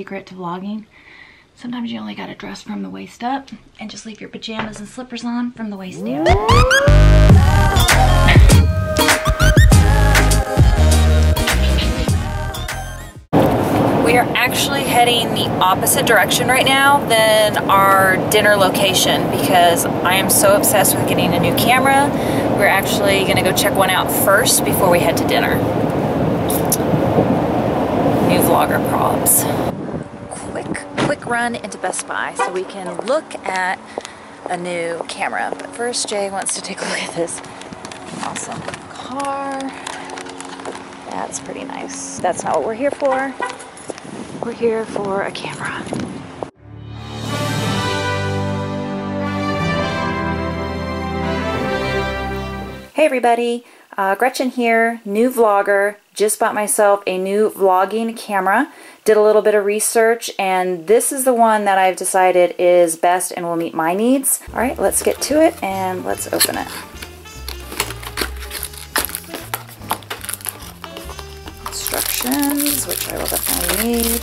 secret to vlogging. Sometimes you only gotta dress from the waist up and just leave your pajamas and slippers on from the waist down. We are actually heading the opposite direction right now than our dinner location because I am so obsessed with getting a new camera. We're actually gonna go check one out first before we head to dinner. New vlogger props run into Best Buy so we can look at a new camera. But first, Jay wants to take a look at this awesome car. That's pretty nice. That's not what we're here for. We're here for a camera. Hey everybody, uh, Gretchen here, new vlogger. Just bought myself a new vlogging camera did a little bit of research, and this is the one that I've decided is best and will meet my needs. All right, let's get to it and let's open it. Instructions, which I will definitely need.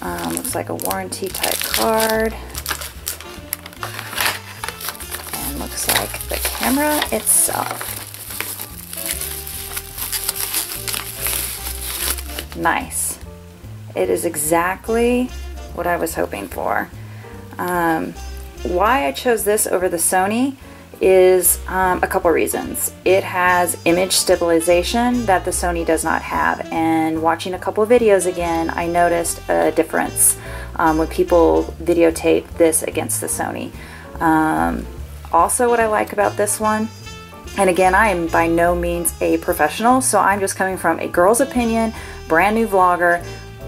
Um, looks like a warranty type card. And looks like the camera itself. Nice. It is exactly what I was hoping for. Um, why I chose this over the Sony is um, a couple reasons. It has image stabilization that the Sony does not have and watching a couple videos again I noticed a difference um, when people videotape this against the Sony. Um, also what I like about this one and again I am by no means a professional so I'm just coming from a girl's opinion brand new vlogger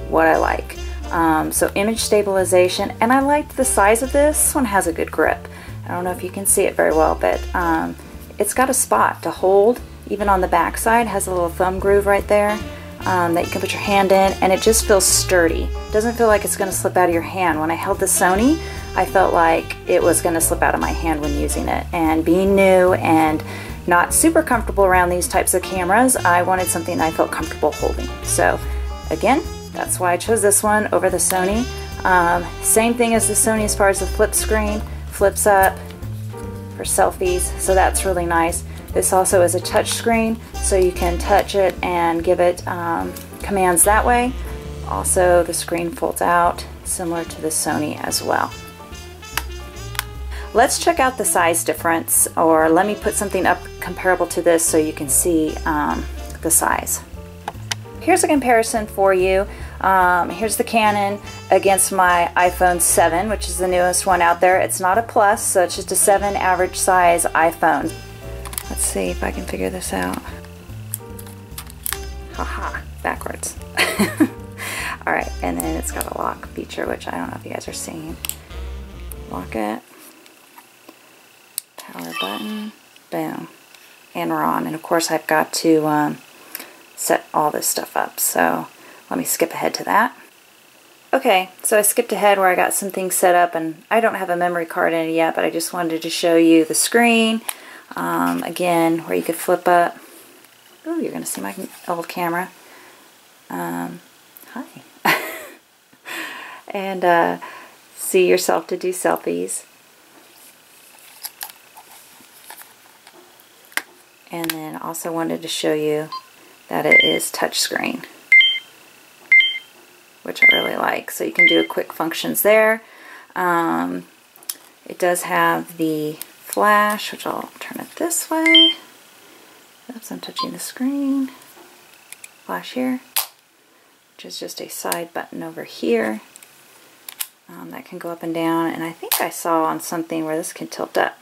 what I like. Um, so image stabilization, and I liked the size of this. This one has a good grip. I don't know if you can see it very well, but um, it's got a spot to hold. Even on the back side, has a little thumb groove right there um, that you can put your hand in, and it just feels sturdy. It Doesn't feel like it's going to slip out of your hand. When I held the Sony, I felt like it was going to slip out of my hand when using it. And being new and not super comfortable around these types of cameras, I wanted something I felt comfortable holding. So again, that's why I chose this one over the Sony. Um, same thing as the Sony as far as the flip screen. Flips up for selfies, so that's really nice. This also is a touch screen, so you can touch it and give it um, commands that way. Also, the screen folds out, similar to the Sony as well. Let's check out the size difference, or let me put something up comparable to this so you can see um, the size. Here's a comparison for you. Um, here's the Canon against my iPhone 7, which is the newest one out there. It's not a plus, so it's just a 7 average size iPhone. Let's see if I can figure this out. Haha, backwards. Alright, and then it's got a lock feature, which I don't know if you guys are seeing. Lock it. Button. Boom. And we're on. And of course I've got to um, set all this stuff up. So let me skip ahead to that. Okay, so I skipped ahead where I got some things set up and I don't have a memory card in it yet, but I just wanted to show you the screen. Um, again, where you could flip up. Oh, you're to see my old camera. Um, hi. and uh, see yourself to do selfies. And then also wanted to show you that it is touchscreen, which I really like. So you can do a quick functions there. Um, it does have the flash, which I'll turn it this way. Oops, I'm touching the screen. Flash here, which is just a side button over here. Um, that can go up and down, and I think I saw on something where this can tilt up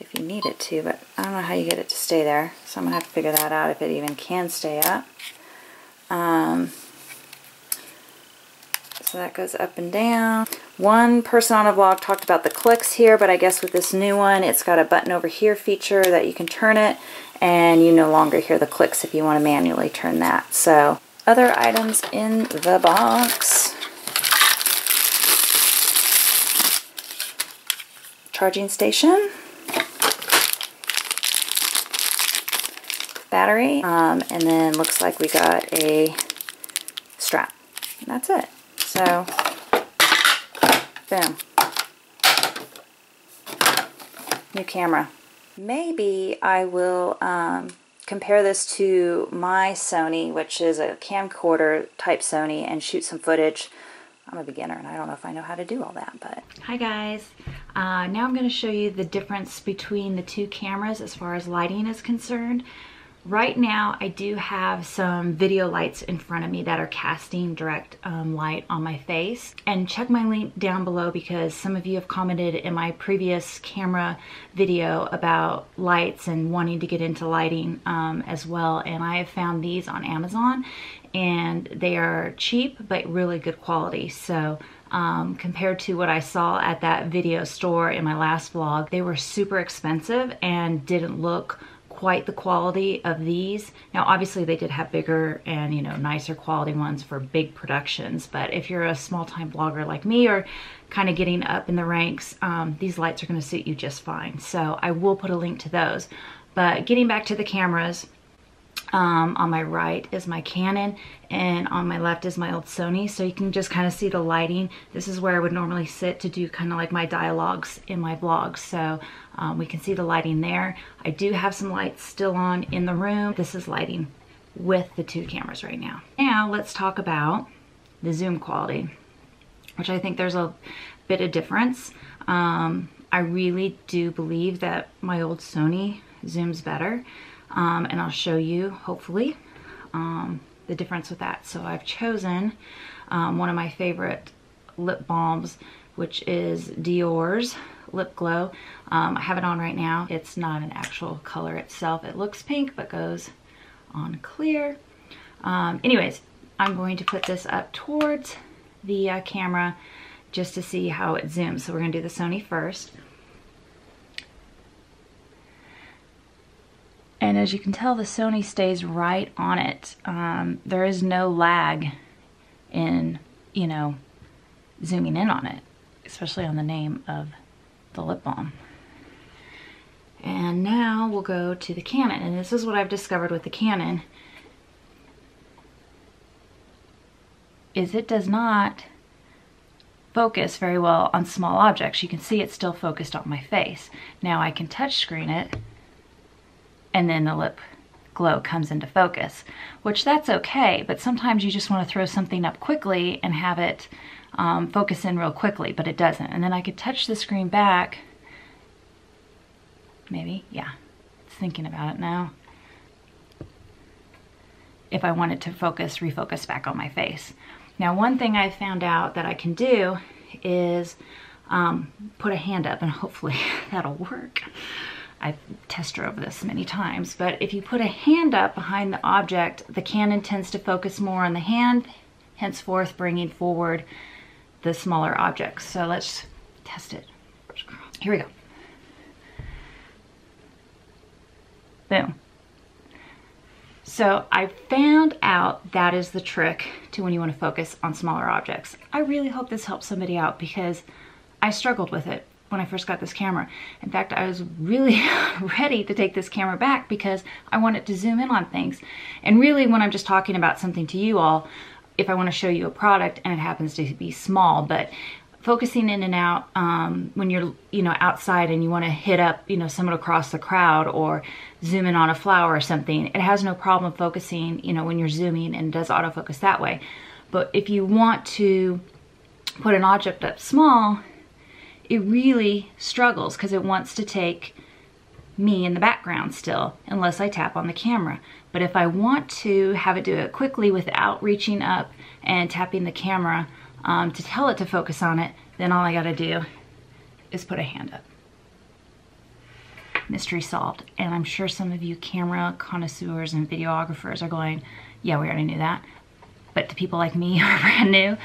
if you need it to, but I don't know how you get it to stay there. So I'm to have to figure that out if it even can stay up. Um, so that goes up and down. One person on a vlog talked about the clicks here, but I guess with this new one, it's got a button over here feature that you can turn it, and you no longer hear the clicks if you want to manually turn that. So other items in the box. Charging station. Battery, um, and then looks like we got a strap. And that's it. So, boom. New camera. Maybe I will um, compare this to my Sony, which is a camcorder type Sony, and shoot some footage. I'm a beginner and I don't know if I know how to do all that, but. Hi guys. Uh, now I'm going to show you the difference between the two cameras as far as lighting is concerned. Right now, I do have some video lights in front of me that are casting direct um, light on my face. And check my link down below because some of you have commented in my previous camera video about lights and wanting to get into lighting um, as well. And I have found these on Amazon and they are cheap but really good quality. So um, compared to what I saw at that video store in my last vlog, they were super expensive and didn't look quite the quality of these. Now, obviously they did have bigger and, you know, nicer quality ones for big productions, but if you're a small-time blogger like me or kind of getting up in the ranks, um, these lights are gonna suit you just fine. So I will put a link to those. But getting back to the cameras, um, on my right is my Canon and on my left is my old Sony. So you can just kind of see the lighting. This is where I would normally sit to do kind of like my dialogues in my vlogs. So um, we can see the lighting there. I do have some lights still on in the room. This is lighting with the two cameras right now. Now let's talk about the zoom quality, which I think there's a bit of difference. Um, I really do believe that my old Sony zooms better um, and I'll show you hopefully um, the difference with that. So I've chosen um, one of my favorite lip balms which is Dior's Lip Glow. Um, I have it on right now. It's not an actual color itself. It looks pink but goes on clear. Um, anyways, I'm going to put this up towards the uh, camera just to see how it zooms. So we're going to do the Sony first. And as you can tell, the Sony stays right on it. Um, there is no lag in, you know, zooming in on it, especially on the name of the lip balm. And now we'll go to the Canon. And this is what I've discovered with the Canon, is it does not focus very well on small objects. You can see it's still focused on my face. Now I can touch screen it and then the lip glow comes into focus, which that's okay, but sometimes you just want to throw something up quickly and have it um, focus in real quickly, but it doesn't. And then I could touch the screen back, maybe, yeah, it's thinking about it now. If I wanted to focus, refocus back on my face. Now, one thing I found out that I can do is um, put a hand up and hopefully that'll work. I've test drove this many times, but if you put a hand up behind the object, the Canon tends to focus more on the hand, henceforth bringing forward the smaller objects. So let's test it. Here we go. Boom. So I found out that is the trick to when you want to focus on smaller objects. I really hope this helps somebody out because I struggled with it when I first got this camera. In fact, I was really ready to take this camera back because I wanted to zoom in on things. And really when I'm just talking about something to you all, if I want to show you a product and it happens to be small, but focusing in and out um, when you're you know outside and you want to hit up you know someone across the crowd or zoom in on a flower or something it has no problem focusing you know when you're zooming and does autofocus that way but if you want to put an object up small it really struggles because it wants to take me in the background still unless I tap on the camera. But if I want to have it do it quickly without reaching up and tapping the camera um, to tell it to focus on it, then all I gotta do is put a hand up. Mystery solved. And I'm sure some of you camera connoisseurs and videographers are going, yeah, we already knew that. But to people like me who are brand new,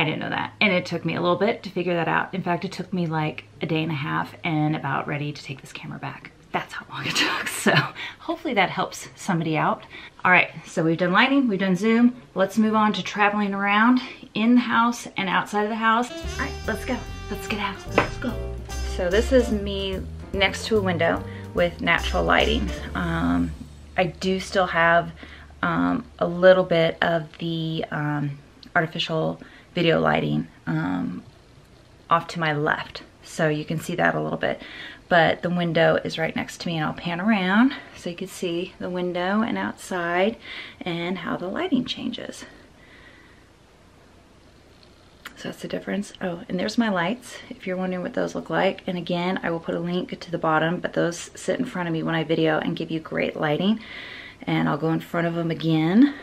I didn't know that. And it took me a little bit to figure that out. In fact, it took me like a day and a half and about ready to take this camera back. That's how long it took. So hopefully that helps somebody out. All right, so we've done lighting, we've done zoom. Let's move on to traveling around in the house and outside of the house. All right, let's go. Let's get out, let's go. So this is me next to a window with natural lighting. Um, I do still have um, a little bit of the um, artificial video lighting um, off to my left. So you can see that a little bit. But the window is right next to me and I'll pan around so you can see the window and outside and how the lighting changes. So that's the difference. Oh, and there's my lights, if you're wondering what those look like. And again, I will put a link to the bottom, but those sit in front of me when I video and give you great lighting. And I'll go in front of them again.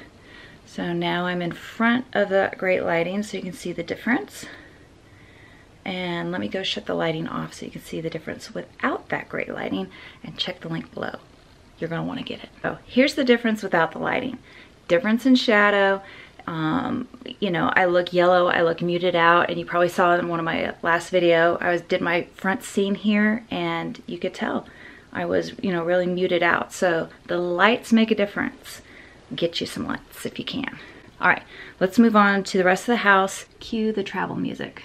So now I'm in front of the great lighting so you can see the difference. And let me go shut the lighting off so you can see the difference without that great lighting and check the link below. You're gonna wanna get it. Oh, here's the difference without the lighting. Difference in shadow, um, you know, I look yellow, I look muted out, and you probably saw in one of my last video, I was did my front scene here, and you could tell I was, you know, really muted out. So the lights make a difference. Get you some lights if you can. All right, let's move on to the rest of the house. Cue the travel music.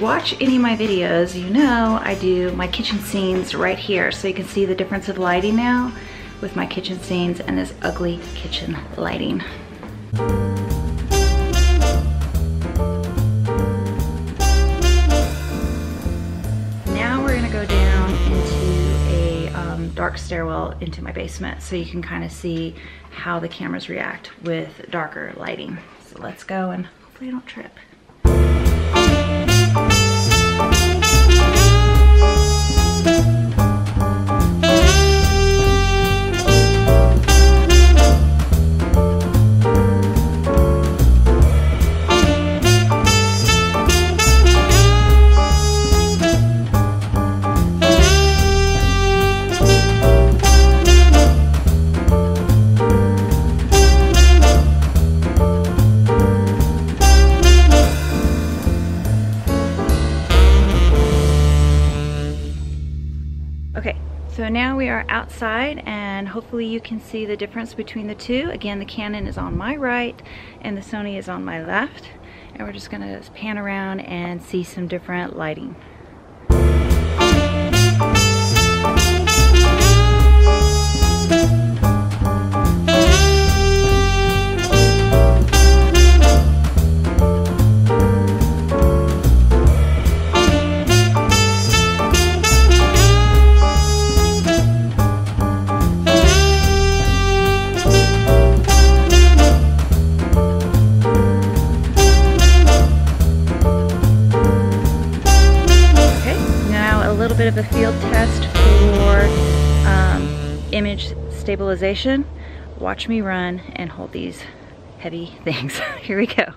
Watch any of my videos, you know I do my kitchen scenes right here. So you can see the difference of lighting now with my kitchen scenes and this ugly kitchen lighting. Now we're gonna go down into a um, dark stairwell into my basement so you can kind of see how the cameras react with darker lighting. So let's go and hopefully I don't trip. And hopefully you can see the difference between the two. Again, the Canon is on my right and the Sony is on my left. And we're just gonna pan around and see some different lighting. Of a field test for um, image stabilization. Watch me run and hold these heavy things. Here we go.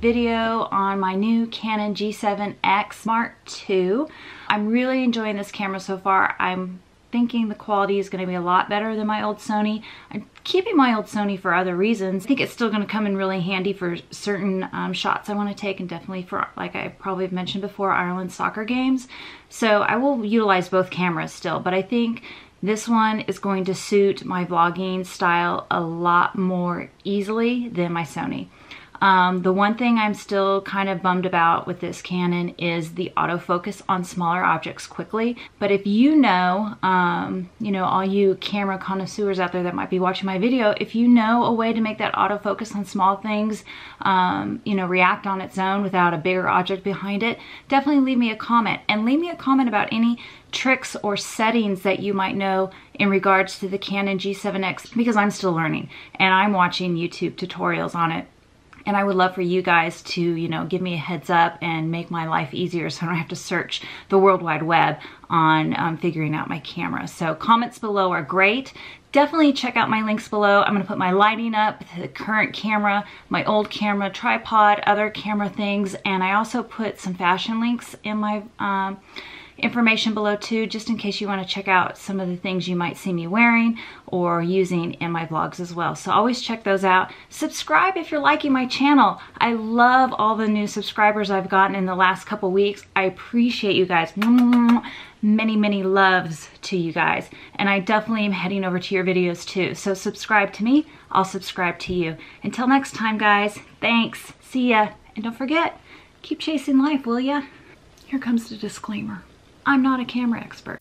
Video on my new Canon G7X Mark II. I'm really enjoying this camera so far. I'm thinking the quality is going to be a lot better than my old Sony. I'm keeping my old Sony for other reasons. I think it's still going to come in really handy for certain um, shots I want to take and definitely for, like I probably have mentioned before, Ireland soccer games. So I will utilize both cameras still, but I think this one is going to suit my vlogging style a lot more easily than my Sony. Um, the one thing I'm still kind of bummed about with this Canon is the autofocus on smaller objects quickly. But if you know, um, you know, all you camera connoisseurs out there that might be watching my video, if you know a way to make that autofocus on small things, um, you know, react on its own without a bigger object behind it, definitely leave me a comment. And leave me a comment about any tricks or settings that you might know in regards to the Canon G7X because I'm still learning and I'm watching YouTube tutorials on it and I would love for you guys to, you know, give me a heads up and make my life easier so I don't have to search the World Wide Web on um, figuring out my camera. So comments below are great. Definitely check out my links below. I'm gonna put my lighting up, the current camera, my old camera, tripod, other camera things, and I also put some fashion links in my um, information below too, just in case you want to check out some of the things you might see me wearing or using in my vlogs as well. So always check those out. Subscribe if you're liking my channel. I love all the new subscribers I've gotten in the last couple weeks. I appreciate you guys. Many, many loves to you guys. And I definitely am heading over to your videos too. So subscribe to me, I'll subscribe to you. Until next time, guys, thanks. See ya. And don't forget, keep chasing life, will ya? Here comes the disclaimer. I'm not a camera expert.